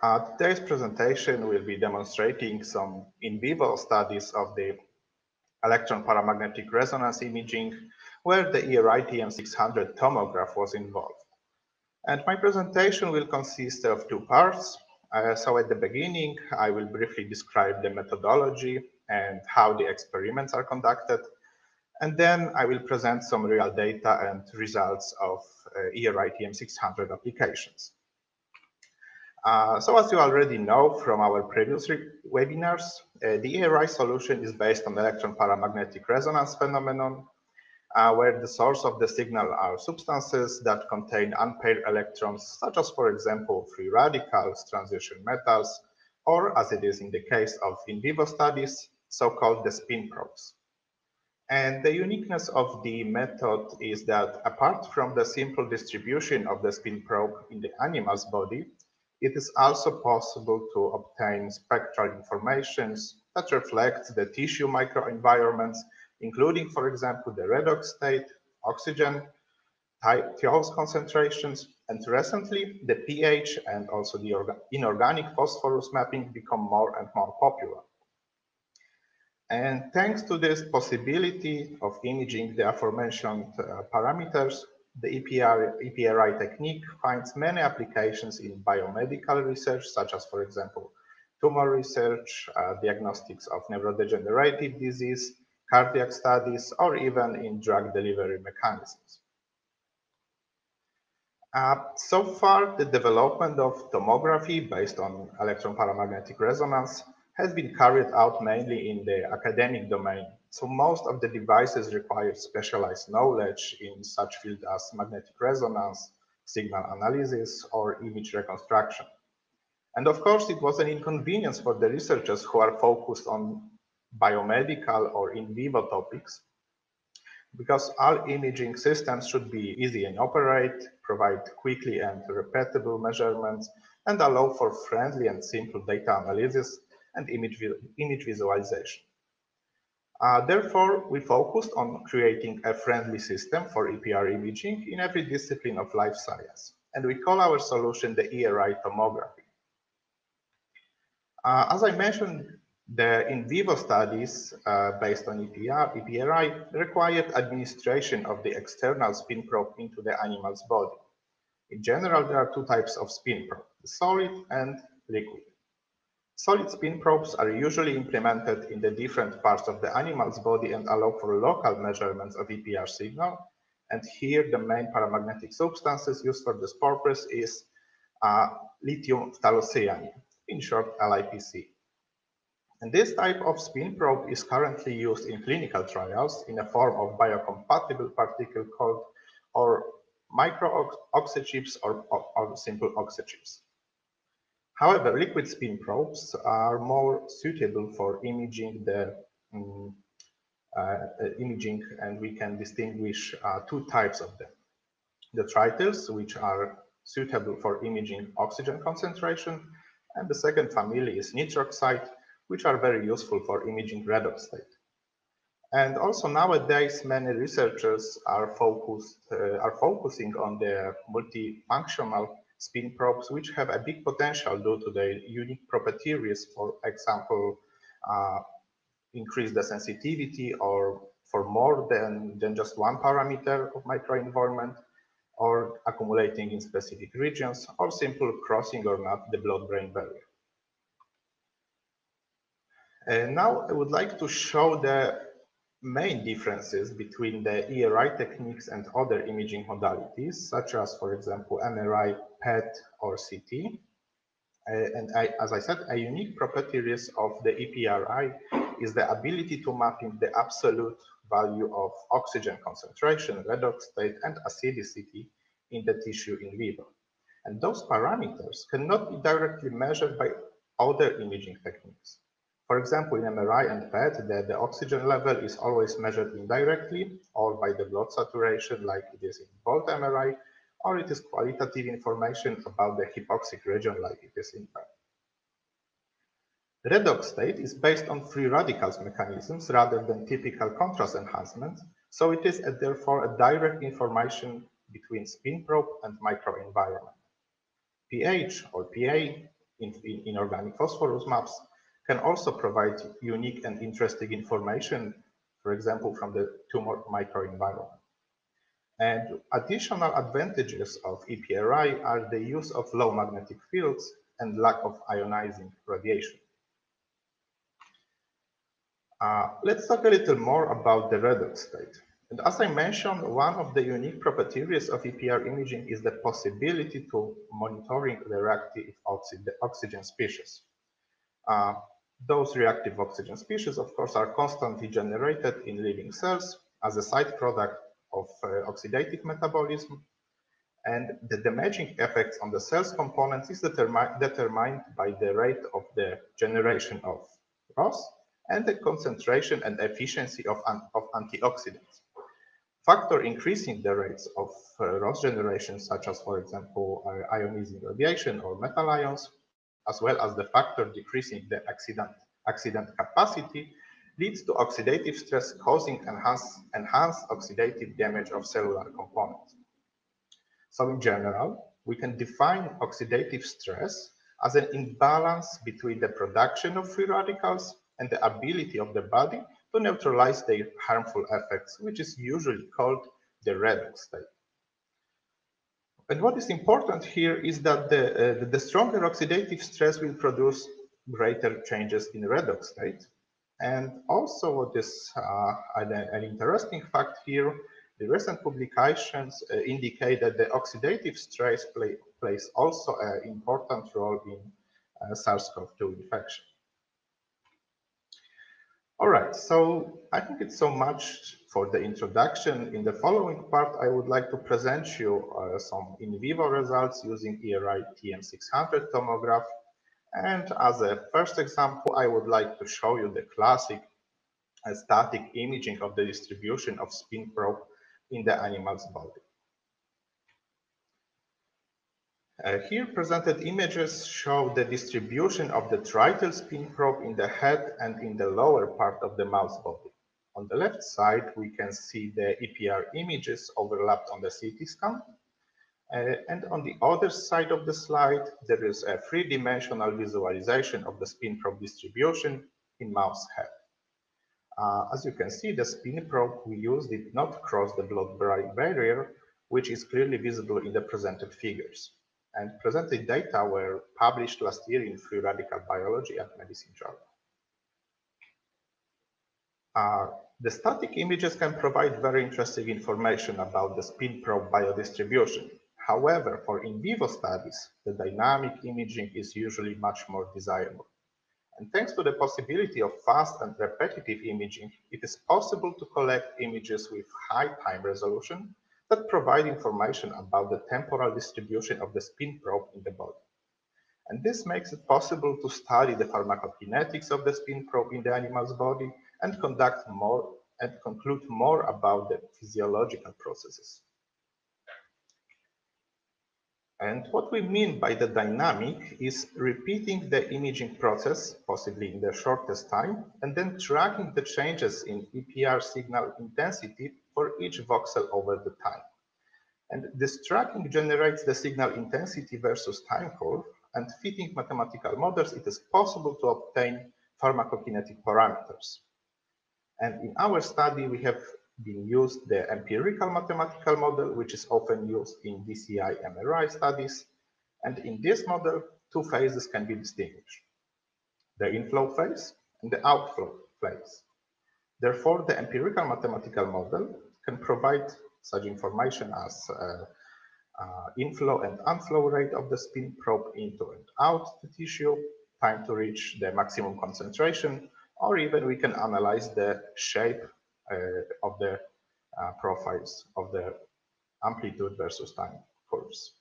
Uh, today's presentation will be demonstrating some in vivo studies of the electron paramagnetic resonance imaging where the ERI TM600 tomograph was involved. And my presentation will consist of two parts. Uh, so at the beginning, I will briefly describe the methodology and how the experiments are conducted. And then I will present some real data and results of uh, ERI TM600 applications. Uh, so as you already know from our previous webinars, uh, the ERI solution is based on electron paramagnetic resonance phenomenon, uh, where the source of the signal are substances that contain unpaired electrons, such as, for example, free radicals, transition metals, or as it is in the case of in vivo studies, so-called the spin probes. And the uniqueness of the method is that apart from the simple distribution of the spin probe in the animal's body, it is also possible to obtain spectral informations that reflect the tissue microenvironments, including, for example, the redox state, oxygen, thiols concentrations, and recently the pH and also the inorganic phosphorus mapping become more and more popular. And thanks to this possibility of imaging the aforementioned uh, parameters, the EPR, EPRI technique finds many applications in biomedical research, such as, for example, tumor research, uh, diagnostics of neurodegenerative disease, cardiac studies, or even in drug delivery mechanisms. Uh, so far, the development of tomography based on electron paramagnetic resonance has been carried out mainly in the academic domain so most of the devices require specialized knowledge in such field as magnetic resonance, signal analysis, or image reconstruction. And of course, it was an inconvenience for the researchers who are focused on biomedical or in vivo topics, because all imaging systems should be easy and operate, provide quickly and repeatable measurements, and allow for friendly and simple data analysis and image, image visualization. Uh, therefore, we focused on creating a friendly system for EPR imaging in every discipline of life science, and we call our solution the ERI tomography. Uh, as I mentioned, the in vivo studies uh, based on EPR, EPRI required administration of the external spin probe into the animal's body. In general, there are two types of spin probe, the solid and liquid. Solid spin probes are usually implemented in the different parts of the animal's body and allow for local measurements of EPR signal. And here the main paramagnetic substances used for this purpose is uh, lithium phthalocyanine, in short LiPC. And this type of spin probe is currently used in clinical trials in a form of biocompatible particle called or micro oxychips or, or, or simple oxychips. However, liquid spin probes are more suitable for imaging the um, uh, imaging, and we can distinguish uh, two types of them. The trityls, which are suitable for imaging oxygen concentration, and the second family is nitroxide, which are very useful for imaging redox state. And also nowadays, many researchers are focused uh, are focusing on the multifunctional spin probes, which have a big potential due to their unique properties, for example, uh, increase the sensitivity or for more than, than just one parameter of microenvironment or accumulating in specific regions or simple crossing or not the blood-brain barrier. And now I would like to show the main differences between the ERI techniques and other imaging modalities, such as, for example, MRI, PET, or CT. Uh, and I, as I said, a unique property of the EPRI is the ability to map in the absolute value of oxygen concentration, redox state, and acidity in the tissue in vivo. And those parameters cannot be directly measured by other imaging techniques. For example, in MRI and PET, the, the oxygen level is always measured indirectly or by the blood saturation like it is in BOLD MRI, or it is qualitative information about the hypoxic region like it is in PET. Redox state is based on free radicals mechanisms rather than typical contrast enhancement, so it is therefore a direct information between spin probe and microenvironment. pH or PA in, in inorganic phosphorus maps can also provide unique and interesting information, for example, from the tumor microenvironment. And additional advantages of EPRI are the use of low magnetic fields and lack of ionizing radiation. Uh, let's talk a little more about the redox state. And as I mentioned, one of the unique properties of EPR imaging is the possibility to monitoring the reactive oxygen species. Uh, those reactive oxygen species, of course, are constantly generated in living cells as a side product of uh, oxidative metabolism. And the damaging effects on the cell's components is determi determined by the rate of the generation of ROS and the concentration and efficiency of, an of antioxidants. Factor increasing the rates of uh, ROS generation, such as, for example, uh, ionizing radiation or metal ions, as well as the factor decreasing the accident, accident capacity, leads to oxidative stress causing enhanced, enhanced oxidative damage of cellular components. So in general, we can define oxidative stress as an imbalance between the production of free radicals and the ability of the body to neutralize their harmful effects, which is usually called the redox state. And what is important here is that the, uh, the stronger oxidative stress will produce greater changes in redox state. And also what is uh, an, an, interesting fact here, the recent publications uh, indicate that the oxidative stress play, plays also an important role in uh, SARS-CoV-2 infection. All right, so I think it's so much for the introduction. In the following part, I would like to present you uh, some in vivo results using ERI TM600 tomograph. And as a first example, I would like to show you the classic uh, static imaging of the distribution of spin probe in the animal's body. Uh, here presented images show the distribution of the trityl spin probe in the head and in the lower part of the mouse body. On the left side, we can see the EPR images overlapped on the CT scan. Uh, and on the other side of the slide, there is a three-dimensional visualization of the spin probe distribution in mouse head. Uh, as you can see, the spin probe we used did not cross the blood-brain barrier, which is clearly visible in the presented figures and presented data were published last year in Free Radical Biology and Medicine Journal. Uh, the static images can provide very interesting information about the spin probe biodistribution. However, for in vivo studies, the dynamic imaging is usually much more desirable. And thanks to the possibility of fast and repetitive imaging, it is possible to collect images with high time resolution that provide information about the temporal distribution of the spin probe in the body. And this makes it possible to study the pharmacokinetics of the spin probe in the animal's body and conduct more and conclude more about the physiological processes. And what we mean by the dynamic is repeating the imaging process, possibly in the shortest time, and then tracking the changes in EPR signal intensity for each voxel over the time. And this tracking generates the signal intensity versus time curve, and fitting mathematical models, it is possible to obtain pharmacokinetic parameters. And in our study, we have been used the empirical mathematical model, which is often used in DCE MRI studies. And in this model, two phases can be distinguished, the inflow phase and the outflow phase. Therefore, the empirical mathematical model can provide such information as uh, uh, inflow and unflow rate of the spin probe into and out the tissue, time to reach the maximum concentration, or even we can analyze the shape uh, of the profiles of the amplitude versus time curves.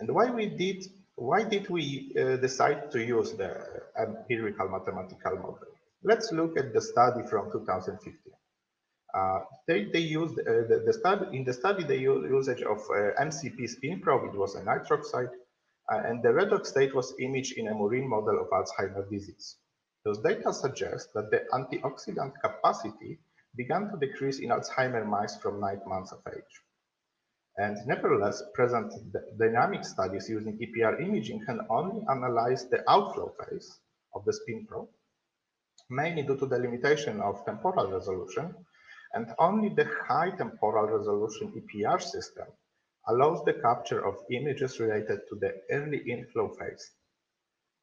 And why we did why did we uh, decide to use the empirical mathematical model? Let's look at the study from 2015. Uh, they, they used uh, the, the, study in the study the usage of uh, MCP spin probe. It was a nitroxide, uh, and the redox state was imaged in a murine model of Alzheimer's disease. Those data suggest that the antioxidant capacity began to decrease in Alzheimer mice from nine months of age. And nevertheless, present dynamic studies using EPR imaging can only analyze the outflow phase of the spin probe, mainly due to the limitation of temporal resolution, and only the high temporal resolution EPR system allows the capture of images related to the early inflow phase.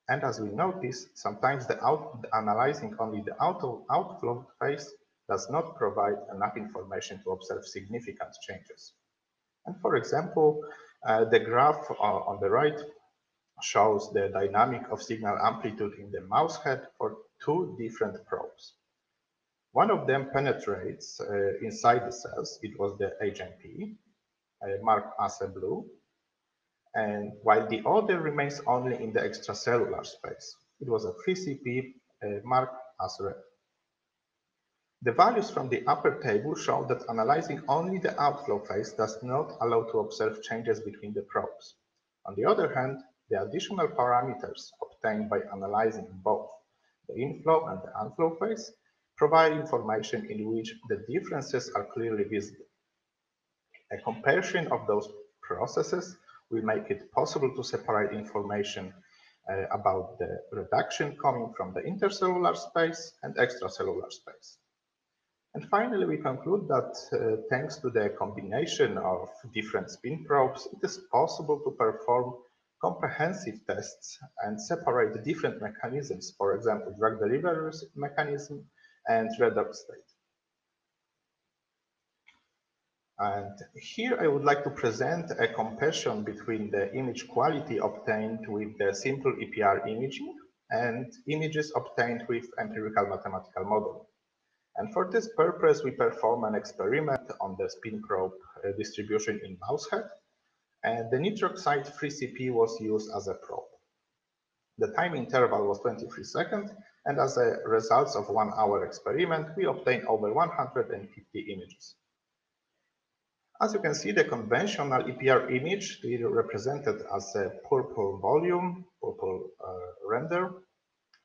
And as we notice, sometimes the out, analyzing only the out, outflow phase does not provide enough information to observe significant changes. And for example, uh, the graph uh, on the right shows the dynamic of signal amplitude in the mouse head for two different probes. One of them penetrates uh, inside the cells. It was the HMP, uh, marked as a blue, and while the other remains only in the extracellular space. It was a 3CP uh, marked as red. The values from the upper table show that analyzing only the outflow phase does not allow to observe changes between the probes. On the other hand, the additional parameters obtained by analyzing both the inflow and the outflow phase provide information in which the differences are clearly visible. A comparison of those processes will make it possible to separate information uh, about the reduction coming from the intercellular space and extracellular space. And finally, we conclude that uh, thanks to the combination of different spin probes, it is possible to perform comprehensive tests and separate the different mechanisms, for example, drug delivery mechanism and redox state. And here I would like to present a comparison between the image quality obtained with the simple EPR imaging and images obtained with empirical mathematical model. And for this purpose, we perform an experiment on the spin probe uh, distribution in mouse head. And the nitroxide 3CP was used as a probe. The time interval was 23 seconds. And as a result of one hour experiment, we obtained over 150 images. As you can see, the conventional EPR image is represented as a purple volume, purple uh, render,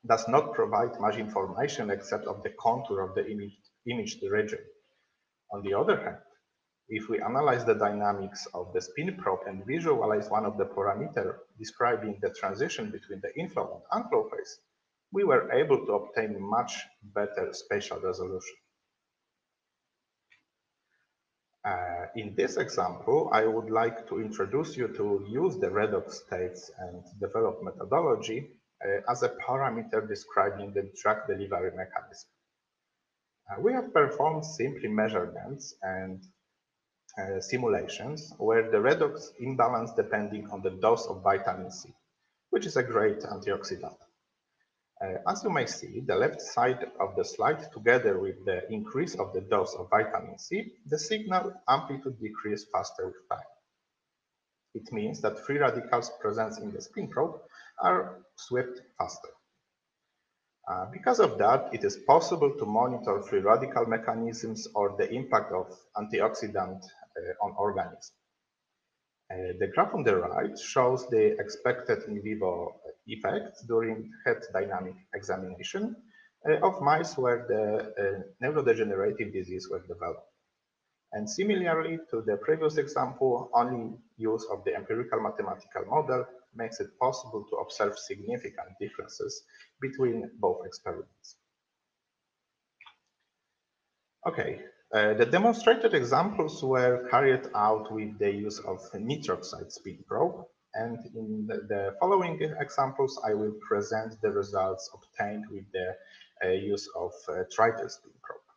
does not provide much information except of the contour of the image, imaged region. On the other hand, if we analyze the dynamics of the spin probe and visualize one of the parameters describing the transition between the inflow and outflow phase, we were able to obtain much better spatial resolution. Uh, in this example, I would like to introduce you to use the redox states and develop methodology uh, as a parameter describing the drug delivery mechanism. Uh, we have performed simply measurements and uh, simulations where the redox imbalance depending on the dose of vitamin C, which is a great antioxidant. Uh, as you may see, the left side of the slide, together with the increase of the dose of vitamin C, the signal amplitude decreases faster with time. It means that free radicals present in the spin probe are swept faster. Uh, because of that, it is possible to monitor free radical mechanisms or the impact of antioxidant on organisms. Uh, the graph on the right shows the expected in vivo effects during head dynamic examination uh, of mice where the uh, neurodegenerative disease was developed. And similarly to the previous example, only use of the empirical mathematical model makes it possible to observe significant differences between both experiments. Okay, uh, the demonstrated examples were carried out with the use of nitroxide spin probe. And in the, following examples, I will present the results obtained with the uh, use of uh, trityl spin probe.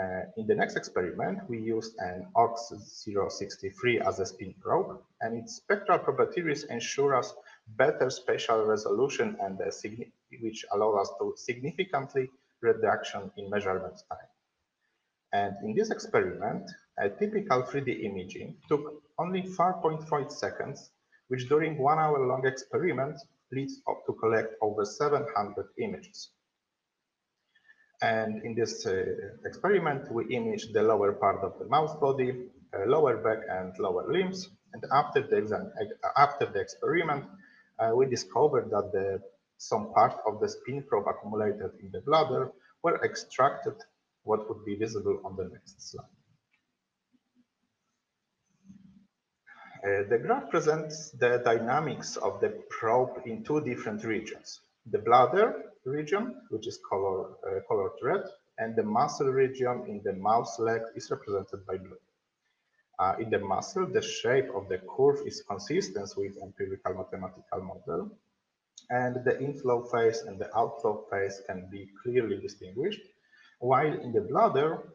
Uh, in the next experiment, we used an OX063 as a spin probe, and its spectral properties ensure us better spatial resolution and which allow us to significantly reduction in measurement time. And in this experiment, a typical 3D imaging took only 4.5 seconds, which during one hour long experiment leads to collect over 700 images. And in this uh, experiment, we imaged the lower part of the mouse body, uh, lower back and lower limbs. And after the, exam after the experiment, uh, we discovered that the, some part of the spin probe accumulated in the bladder were extracted, what would be visible on the next slide. Uh, the graph presents the dynamics of the probe in two different regions. The bladder region, which is color, uh, colored red, and the muscle region in the mouse leg is represented by blue. Uh, in the muscle, the shape of the curve is consistent with empirical mathematical model, and the inflow phase and the outflow phase can be clearly distinguished, while in the bladder,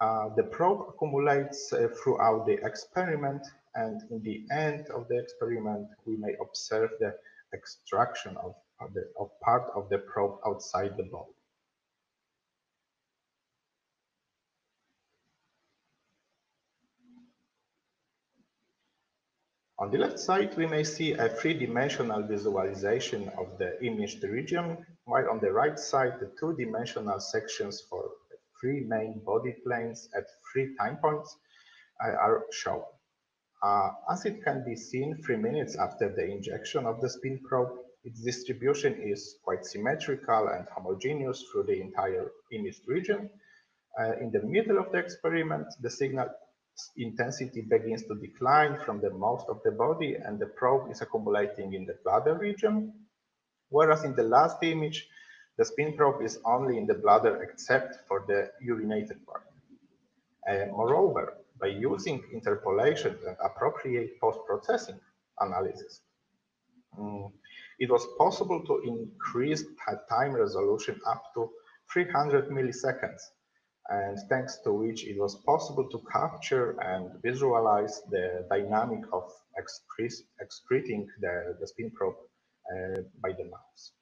uh, the probe accumulates uh, throughout the experiment, and in the end of the experiment, we may observe the extraction of, of, the, of part of the probe outside the body. On the left side, we may see a three-dimensional visualization of the imaged region, while on the right side, the two-dimensional sections for three main body planes at three time points uh, are shown. Uh, as it can be seen three minutes after the injection of the spin probe, its distribution is quite symmetrical and homogeneous through the entire imaged region. Uh, in the middle of the experiment, the signal intensity begins to decline from the most of the body and the probe is accumulating in the bladder region. Whereas in the last image, the spin probe is only in the bladder except for the urinated part. Uh, moreover, by using interpolation and appropriate post-processing analysis, um, it was possible to increase time resolution up to 300 milliseconds and thanks to which it was possible to capture and visualize the dynamic of excreting the, the spin probe by the mouse.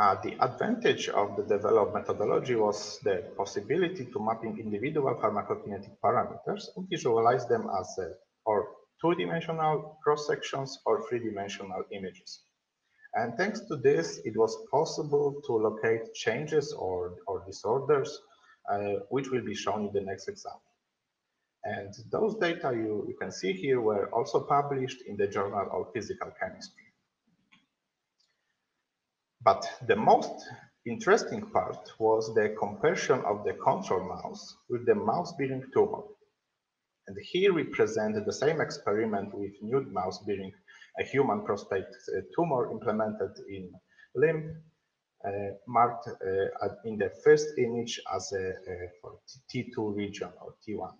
Uh, the advantage of the developed methodology was the possibility to mapping individual pharmacokinetic parameters and visualize them as a, or two-dimensional cross sections or three-dimensional images. And thanks to this, it was possible to locate changes or, or disorders, uh, which will be shown in the next example. And those data you, you can see here were also published in the Journal of Physical Chemistry. But the most interesting part was the comparison of the control mouse with the mouse bearing tumor. And here we present the same experiment with nude mouse bearing a human prostate tumor implemented in limb, uh, marked uh, in the first image as a T2 region or T1.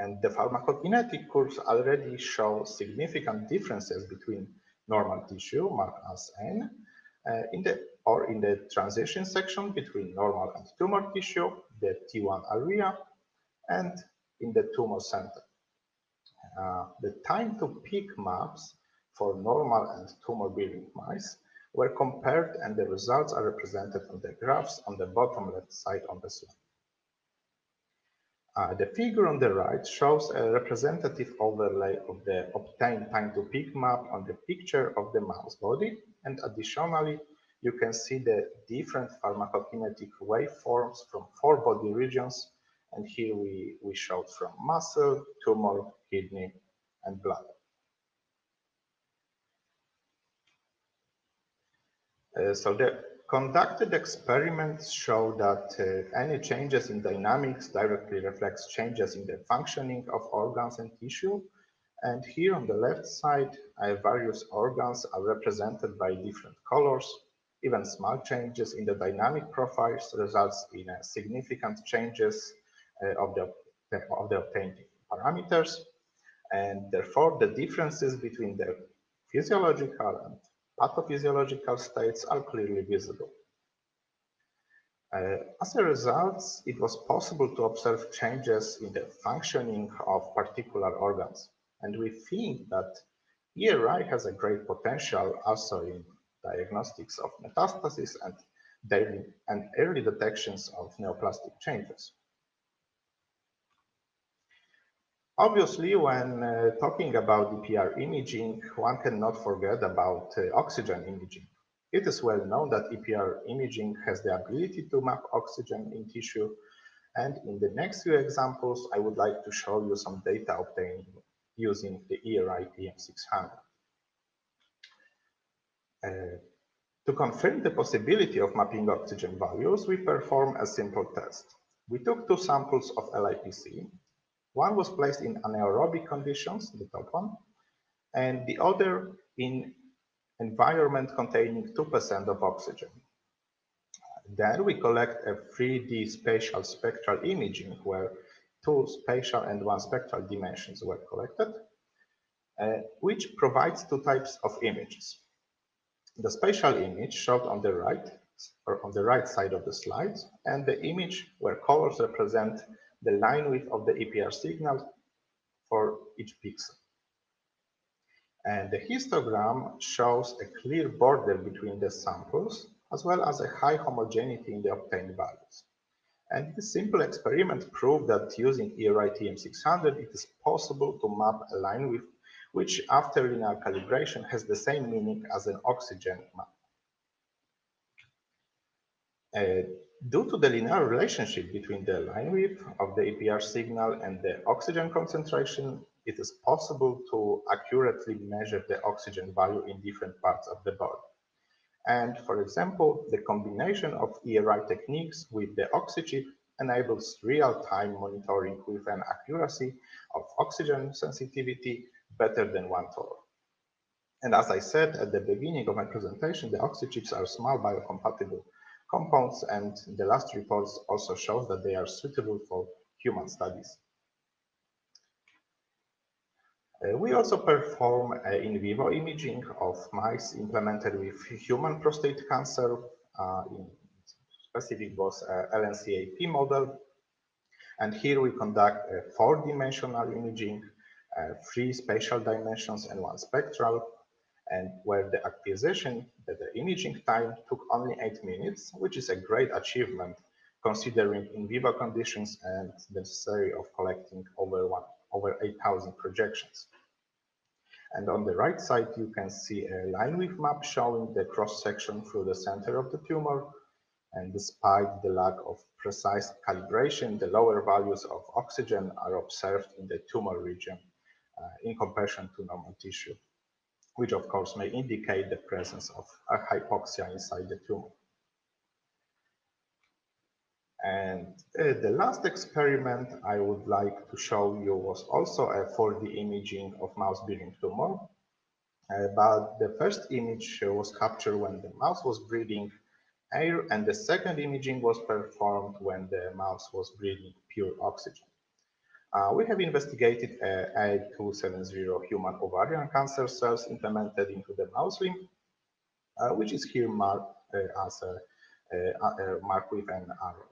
And the pharmacokinetic curves already show significant differences between normal tissue, marked as N, uh, in the or in the transition section between normal and tumor tissue, the T1 area, and in the tumor center. Uh, the time to peak maps for normal and tumor-bearing mice were compared and the results are represented on the graphs on the bottom left side of the slide. Uh, the figure on the right shows a representative overlay of the obtained time to peak map on the picture of the mouse body and additionally you can see the different pharmacokinetic waveforms from four body regions and here we, we showed from muscle, tumor, kidney, and blood. Uh, so the conducted experiments show that uh, any changes in dynamics directly reflects changes in the functioning of organs and tissue. And here on the left side, uh, various organs are represented by different colors. Even small changes in the dynamic profiles results in significant changes uh, of the, of the obtained parameters. And therefore, the differences between the physiological and pathophysiological states are clearly visible. Uh, as a result, it was possible to observe changes in the functioning of particular organs. And we think that ERI has a great potential also in diagnostics of metastasis and, daily, and early detections of neoplastic changes. Obviously, when uh, talking about EPR imaging, one cannot forget about uh, oxygen imaging. It is well known that EPR imaging has the ability to map oxygen in tissue. And in the next few examples, I would like to show you some data obtained using the ERI TM600. Uh, to confirm the possibility of mapping oxygen values, we perform a simple test. We took two samples of LIPC One was placed in anaerobic conditions, the top one, and the other in environment containing 2% of oxygen. Then we collect a 3D spatial spectral imaging where two spatial and one spectral dimensions were collected, uh, which provides two types of images. The spatial image showed on the right or on the right side of the slide, and the image where colors represent the line width of the EPR signal for each pixel. And the histogram shows a clear border between the samples as well as a high homogeneity in the obtained values. And this simple experiment proved that using ERI-TM 600, it is possible to map a line width which after linear calibration has the same meaning as an oxygen map. Uh, due to the linear relationship between the line width of the EPR signal and the oxygen concentration, it is possible to accurately measure the oxygen value in different parts of the body. And for example, the combination of ERI techniques with the OxyChip enables real-time monitoring with an accuracy of oxygen sensitivity better than one torr. And as I said at the beginning of my presentation, the OxyChips are small biocompatible compounds and the last reports also show that they are suitable for human studies. Uh, we also perform uh, in vivo imaging of mice implemented with human prostate cancer. Uh, in specific was LNCAP model. And here we conduct a four-dimensional imaging, uh, three spatial dimensions and one spectral, and where the acquisition, the, the imaging time took only eight minutes, which is a great achievement considering in vivo conditions and the necessary of collecting over one over 8,000 projections. And on the right side, you can see a line width map showing the cross section through the center of the tumor. And despite the lack of precise calibration, the lower values of oxygen are observed in the tumor region uh, in comparison to normal tissue, which of course may indicate the presence of a hypoxia inside the tumor. And uh, the last experiment I would like to show you was also a 4D imaging of mouse breeding tumor. Uh, but the first image was captured when the mouse was breathing air and the second imaging was performed when the mouse was breathing pure oxygen. Uh, we have investigated uh, A270 human ovarian cancer cells implemented into the mouse limb, uh, which is here marked uh, as a, a, marked with an arrow.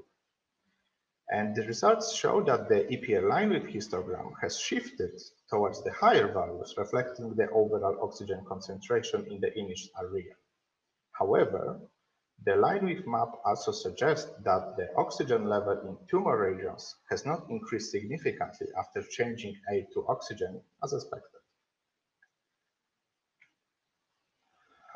And the results show that the EPR line width histogram has shifted towards the higher values, reflecting the overall oxygen concentration in the imaged area. However, the line width map also suggests that the oxygen level in tumor regions has not increased significantly after changing A to oxygen as expected.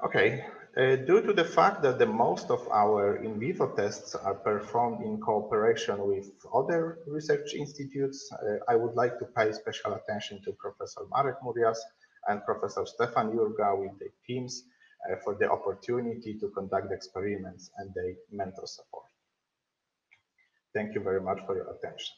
Okay, uh, due to the fact that the most of our in vivo tests are performed in cooperation with other research institutes, uh, I would like to pay special attention to Professor Marek Murias and Professor Stefan Jurga with their teams Uh, for the opportunity to conduct experiments and the mentor support. Thank you very much for your attention.